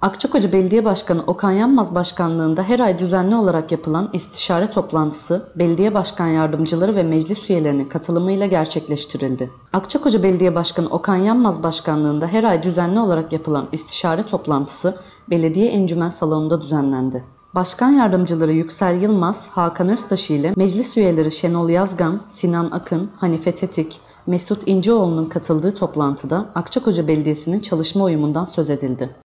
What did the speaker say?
Akçakoca Belediye Başkanı Okan Yanmaz başkanlığında her ay düzenli olarak yapılan istişare toplantısı belediye başkan yardımcıları ve meclis üyelerinin katılımıyla gerçekleştirildi. Akçakoca Belediye Başkanı Okan Yanmaz başkanlığında her ay düzenli olarak yapılan istişare toplantısı belediye encümen salonunda düzenlendi. Başkan yardımcıları Yüksel Yılmaz, Hakan Öztaşı ile meclis üyeleri Şenol Yazgan, Sinan Akın, Hanife Tetik, Mesut İnceoğlu'nun katıldığı toplantıda Akçakoca Belediyesi'nin çalışma uyumundan söz edildi.